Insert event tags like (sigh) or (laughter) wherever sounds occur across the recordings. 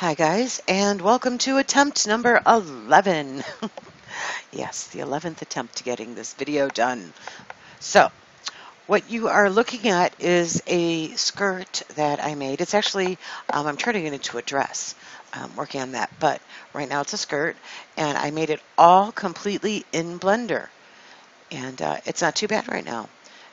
Hi guys, and welcome to attempt number 11. (laughs) yes, the 11th attempt to getting this video done. So, what you are looking at is a skirt that I made. It's actually, um, I'm turning it into a dress. I'm working on that, but right now it's a skirt, and I made it all completely in Blender. And uh, it's not too bad right now.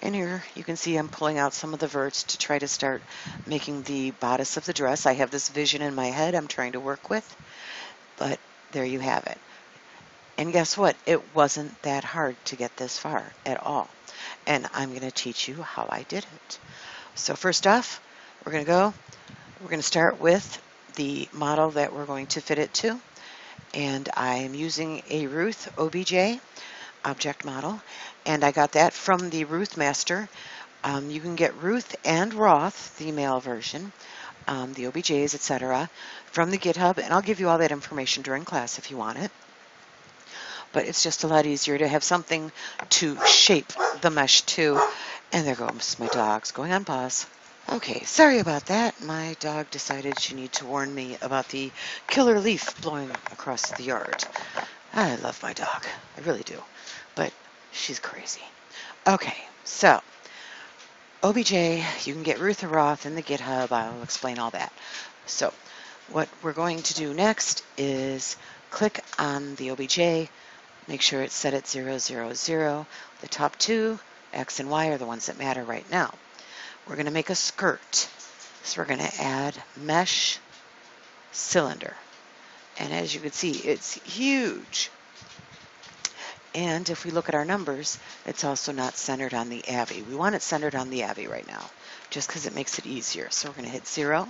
And here you can see I'm pulling out some of the verts to try to start making the bodice of the dress. I have this vision in my head I'm trying to work with, but there you have it. And guess what? It wasn't that hard to get this far at all. And I'm going to teach you how I did it. So first off, we're going to go, we're going to start with the model that we're going to fit it to. And I am using a Ruth OBJ object model. And I got that from the Ruth Master. Um, you can get Ruth and Roth, the male version, um, the OBJs, etc., from the GitHub. And I'll give you all that information during class if you want it. But it's just a lot easier to have something to shape the mesh to. And there goes my dog's going on pause. Okay, sorry about that. My dog decided she needed to warn me about the killer leaf blowing across the yard. I love my dog. I really do. But she's crazy. Okay, so OBJ, you can get Ruth Roth in the GitHub. I'll explain all that. So what we're going to do next is click on the OBJ, make sure it's set at 000. The top two, X and Y, are the ones that matter right now. We're going to make a skirt. So we're going to add mesh cylinder. And as you can see, it's huge. And if we look at our numbers, it's also not centered on the AVI. We want it centered on the AVI right now, just because it makes it easier. So we're going to hit 0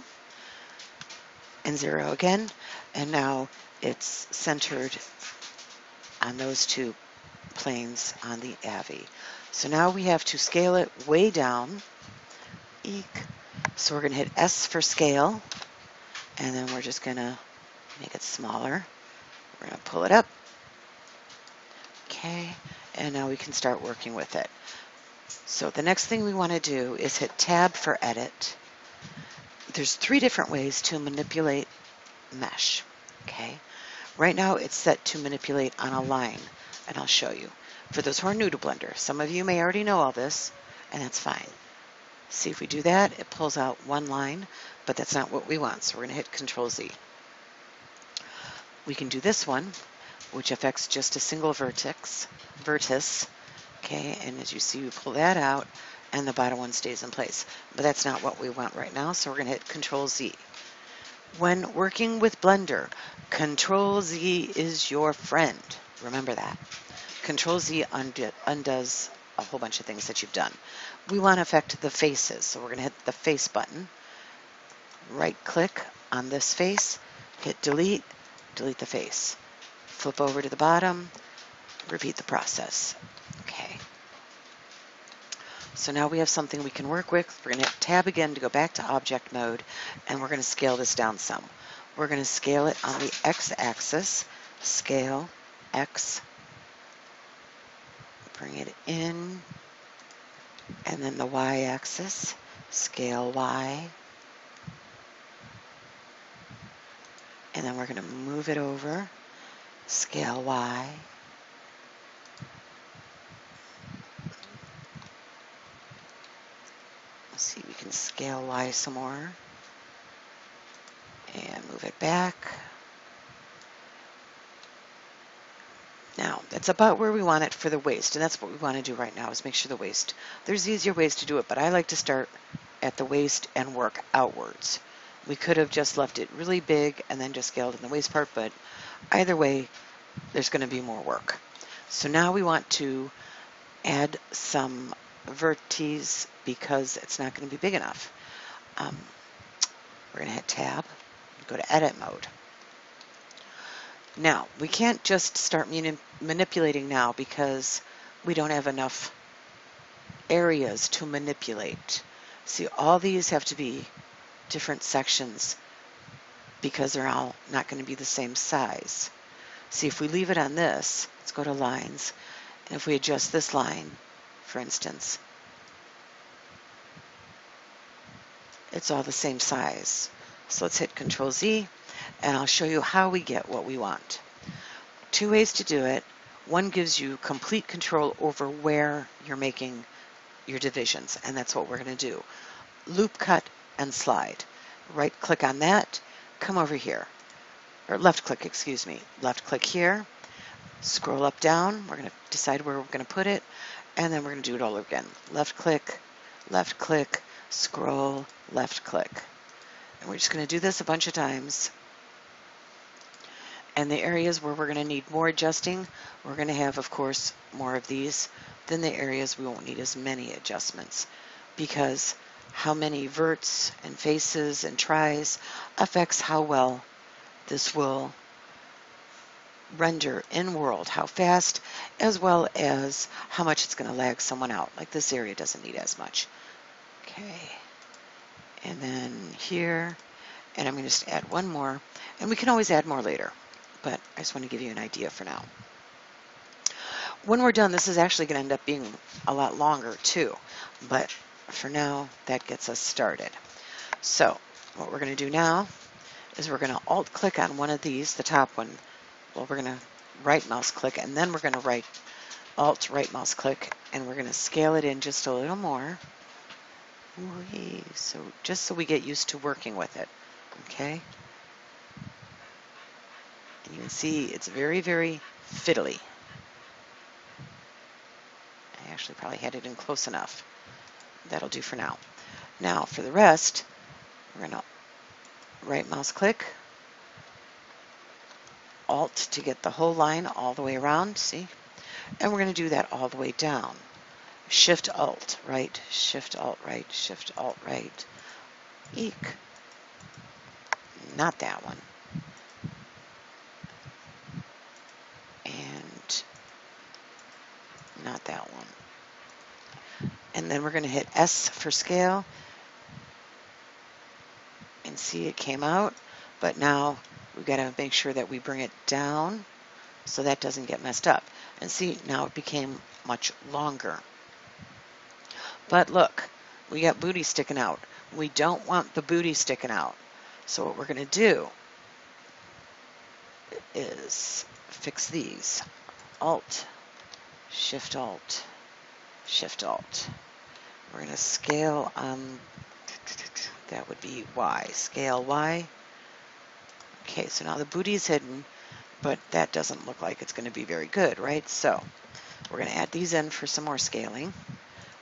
and 0 again. And now it's centered on those two planes on the AVI. So now we have to scale it way down. Eek. So we're going to hit S for scale. And then we're just going to make it smaller. We're going to pull it up Okay, and now we can start working with it. So the next thing we want to do is hit tab for edit. There's three different ways to manipulate mesh. Okay, right now it's set to manipulate on a line, and I'll show you. For those who are new to Blender, some of you may already know all this, and that's fine. See if we do that, it pulls out one line, but that's not what we want, so we're going to hit Control Z. We can do this one, which affects just a single vertex, vertex. Okay, and as you see, we pull that out and the bottom one stays in place. But that's not what we want right now, so we're going to hit Control Z. When working with Blender, Control Z is your friend. Remember that. Control Z undo undoes a whole bunch of things that you've done. We want to affect the faces, so we're going to hit the face button. Right click on this face, hit delete, delete the face flip over to the bottom, repeat the process. Okay. So now we have something we can work with. We're going to hit tab again to go back to object mode, and we're going to scale this down some. We're going to scale it on the x-axis, scale x, bring it in, and then the y-axis, scale y, and then we're going to move it over scale Y. Let's see, if we can scale Y some more and move it back. Now, that's about where we want it for the waist, and that's what we want to do right now is make sure the waist. There's easier ways to do it, but I like to start at the waist and work outwards. We could have just left it really big and then just scaled in the waist part, but either way, there's going to be more work. So now we want to add some vertices because it's not going to be big enough. Um, we're going to hit tab, go to edit mode. Now, we can't just start manipulating now because we don't have enough areas to manipulate. See, all these have to be different sections because they're all not going to be the same size. See, if we leave it on this, let's go to lines, and if we adjust this line, for instance, it's all the same size. So let's hit Control Z. and I'll show you how we get what we want. Two ways to do it. One gives you complete control over where you're making your divisions, and that's what we're going to do. Loop cut and slide. Right click on that, come over here, or left click, excuse me. Left click here, scroll up down, we're going to decide where we're going to put it, and then we're going to do it all over again. Left click, left click, scroll, left click. And we're just going to do this a bunch of times. And the areas where we're going to need more adjusting, we're going to have, of course, more of these than the areas we won't need as many adjustments because how many verts and faces and tris affects how well this will render in world, how fast, as well as how much it's going to lag someone out. Like this area doesn't need as much. Okay. And then here, and I'm going to just add one more. And we can always add more later, but I just want to give you an idea for now. When we're done, this is actually going to end up being a lot longer too, but for now, that gets us started. So what we're going to do now is we're going to alt click on one of these, the top one. Well, we're going to right mouse click and then we're going to right alt right mouse click and we're going to scale it in just a little more. So just so we get used to working with it, okay? And you can see it's very, very fiddly. I actually probably had it in close enough. That'll do for now. Now for the rest, we're going to right mouse click, Alt to get the whole line all the way around, see? And we're going to do that all the way down. Shift Alt right, Shift Alt right, Shift Alt right. Eek. Not that one. And not that one. And then we're going to hit S for scale. And see it came out. But now we've got to make sure that we bring it down so that doesn't get messed up. And see, now it became much longer. But look, we got booty sticking out. We don't want the booty sticking out. So what we're going to do is fix these. Alt, Shift Alt, Shift Alt. We're going to scale, um, that would be Y. Scale Y. Okay, so now the booty is hidden, but that doesn't look like it's going to be very good, right? So we're going to add these in for some more scaling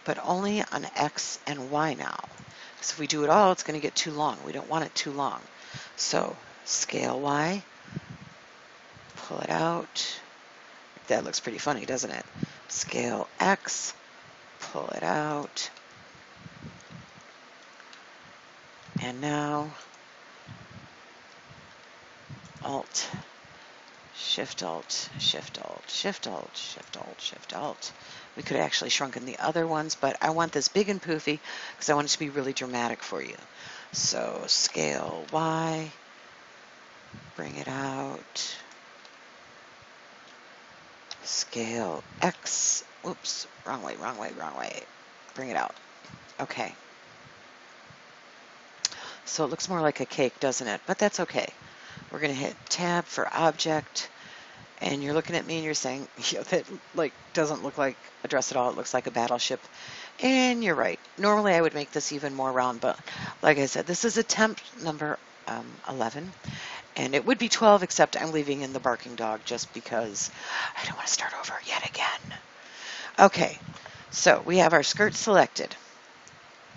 but only on X and Y now. Because if we do it all, it's going to get too long. We don't want it too long. So scale Y, pull it out. That looks pretty funny, doesn't it? Scale X, pull it out. And now Alt Shift Alt, Shift Alt, Shift Alt, Shift Alt, Shift Alt. We could have actually shrunken the other ones, but I want this big and poofy because I want it to be really dramatic for you. So scale Y, bring it out. Scale X, oops, wrong way, wrong way, wrong way. Bring it out. Okay. So it looks more like a cake, doesn't it? But that's okay. We're going to hit tab for object and you're looking at me and you're saying, (laughs) know, that like doesn't look like a dress at all. It looks like a battleship. And you're right. Normally I would make this even more round, but like I said, this is attempt number um, 11. And it would be 12, except I'm leaving in the barking dog just because I don't want to start over yet again. Okay, so we have our skirt selected.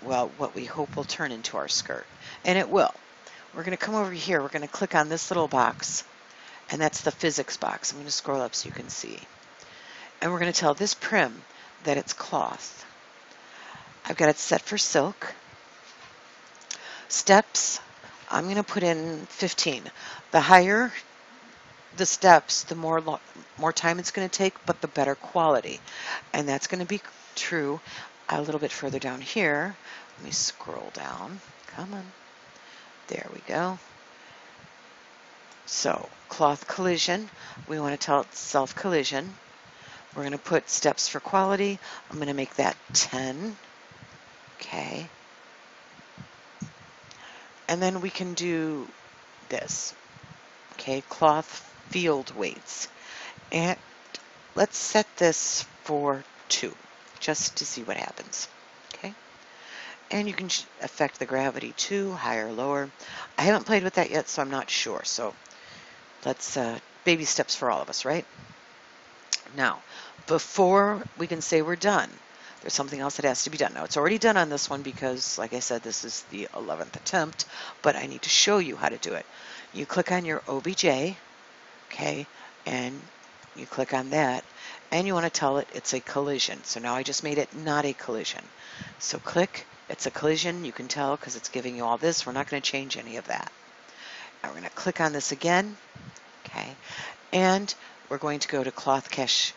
Well, what we hope will turn into our skirt. And it will. We're going to come over here. We're going to click on this little box and that's the physics box. I'm going to scroll up so you can see. And we're going to tell this prim that it's cloth. I've got it set for silk. Steps, I'm going to put in 15. The higher the steps, the more more time it's going to take, but the better quality. And that's going to be true a little bit further down here. Let me scroll down. Come on. There we go. So cloth collision, we want to tell it self collision. We're going to put steps for quality. I'm going to make that 10. Okay. And then we can do this. okay, cloth field weights. And let's set this for two, just to see what happens, okay? And you can affect the gravity too, higher or lower. I haven't played with that yet, so I'm not sure. So let's, uh, baby steps for all of us, right? Now, before we can say we're done, there's something else that has to be done. Now, it's already done on this one because, like I said, this is the 11th attempt, but I need to show you how to do it. You click on your OBJ, okay, and you click on that, and you want to tell it it's a collision. So now I just made it not a collision. So click, it's a collision. You can tell because it's giving you all this. We're not going to change any of that. Now we're going to click on this again, okay, and we're going to go to cloth cache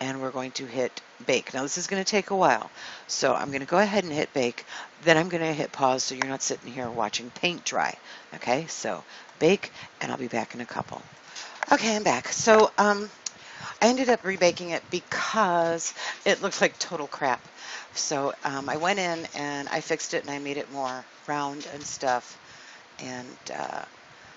and we're going to hit bake. Now this is going to take a while, so I'm going to go ahead and hit bake. Then I'm going to hit pause so you're not sitting here watching paint dry. Okay, so bake, and I'll be back in a couple. Okay, I'm back. So um, I ended up rebaking it because it looked like total crap. So um, I went in and I fixed it and I made it more round and stuff. And uh,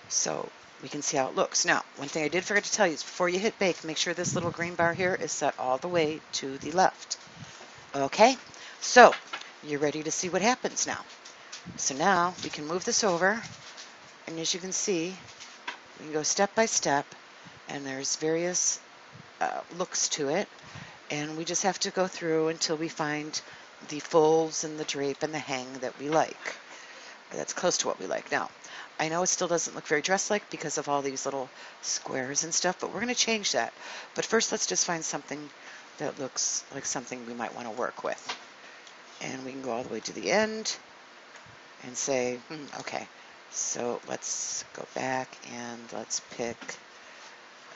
so we can see how it looks. Now, one thing I did forget to tell you is before you hit bake, make sure this little green bar here is set all the way to the left. Okay, so you're ready to see what happens now. So now we can move this over, and as you can see, we can go step by step, and there's various uh, looks to it, and we just have to go through until we find the folds and the drape and the hang that we like. That's close to what we like. Now, I know it still doesn't look very dress-like because of all these little squares and stuff, but we're going to change that. But first, let's just find something that looks like something we might want to work with. And we can go all the way to the end and say, hmm, okay, so let's go back and let's pick,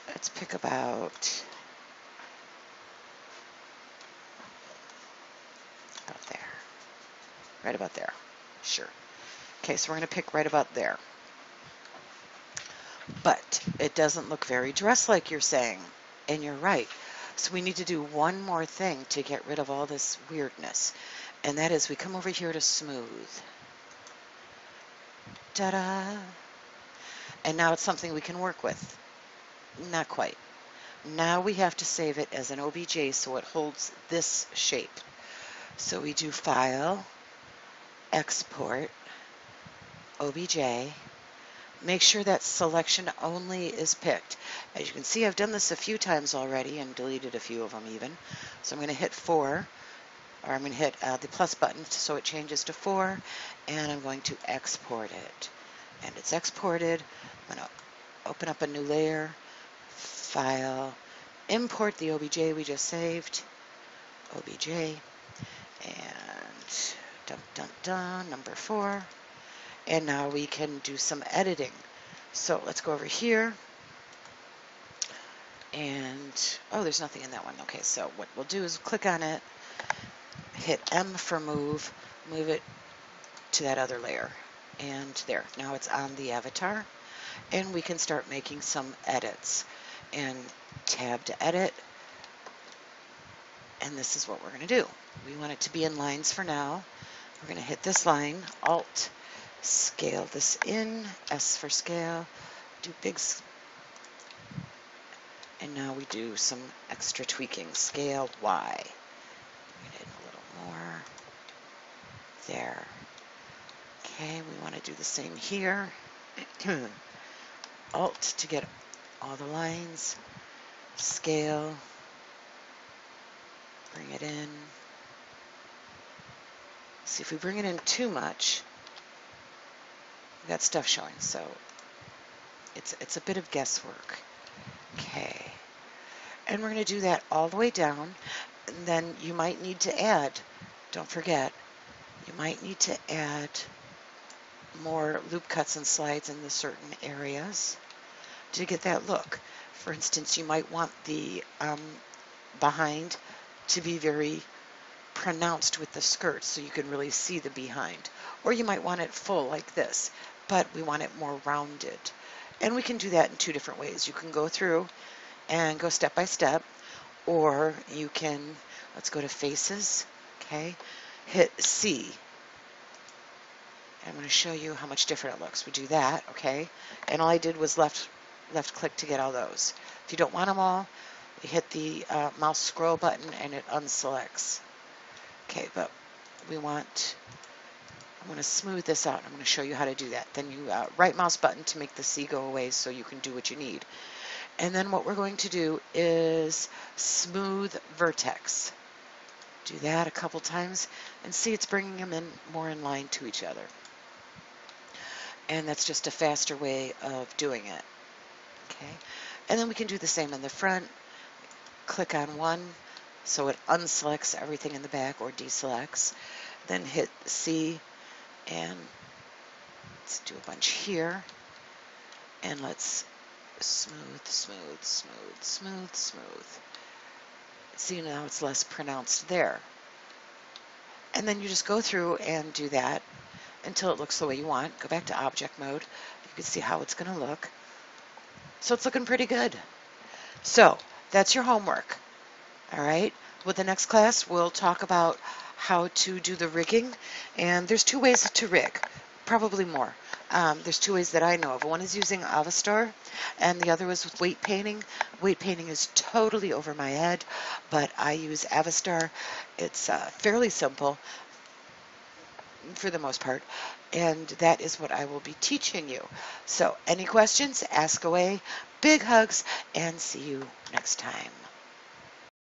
let's pick about, about there, right about there, sure. Okay, so we're going to pick right about there. But it doesn't look very dressed like you're saying. And you're right. So we need to do one more thing to get rid of all this weirdness. And that is we come over here to smooth. Ta-da! And now it's something we can work with. Not quite. Now we have to save it as an OBJ so it holds this shape. So we do File, Export, OBJ. Make sure that selection only is picked. As you can see, I've done this a few times already and deleted a few of them even. So I'm going to hit 4, or I'm going to hit uh, the plus button so it changes to 4, and I'm going to export it. And it's exported. I'm going to open up a new layer, File, import the OBJ we just saved, OBJ, and dun dun dun, number 4. And now we can do some editing. So let's go over here. And, oh, there's nothing in that one. Okay, so what we'll do is click on it, hit M for move, move it to that other layer. And there, now it's on the avatar. And we can start making some edits. And tab to edit. And this is what we're going to do. We want it to be in lines for now. We're going to hit this line, Alt, scale this in, S for scale, do big, and now we do some extra tweaking, scale Y. In a little more, there. Okay, we want to do the same here. (clears throat) Alt to get all the lines, scale, bring it in. See, if we bring it in too much, we got stuff showing, so it's, it's a bit of guesswork. Okay. And we're going to do that all the way down. And then you might need to add, don't forget, you might need to add more loop cuts and slides in the certain areas to get that look. For instance, you might want the um, behind to be very pronounced with the skirt so you can really see the behind. Or you might want it full like this but we want it more rounded. And we can do that in two different ways. You can go through and go step by step, or you can, let's go to faces, okay, hit C. I'm going to show you how much different it looks. We do that, okay, and all I did was left left click to get all those. If you don't want them all, you hit the uh, mouse scroll button and it unselects. Okay, but we want, I'm going to smooth this out. I'm going to show you how to do that. Then you uh, right mouse button to make the C go away so you can do what you need. And then what we're going to do is smooth vertex. Do that a couple times and see it's bringing them in more in line to each other. And that's just a faster way of doing it. Okay, and then we can do the same in the front. Click on one so it unselects everything in the back or deselects. Then hit C and let's do a bunch here. And let's smooth, smooth, smooth, smooth, smooth. See now it's less pronounced there. And then you just go through and do that until it looks the way you want. Go back to object mode. You can see how it's going to look. So it's looking pretty good. So that's your homework. All right. With the next class, we'll talk about how to do the rigging. And there's two ways to rig, probably more. Um, there's two ways that I know of. One is using Avastar, and the other is with weight painting. Weight painting is totally over my head, but I use Avastar. It's uh, fairly simple for the most part, and that is what I will be teaching you. So any questions, ask away. Big hugs, and see you next time.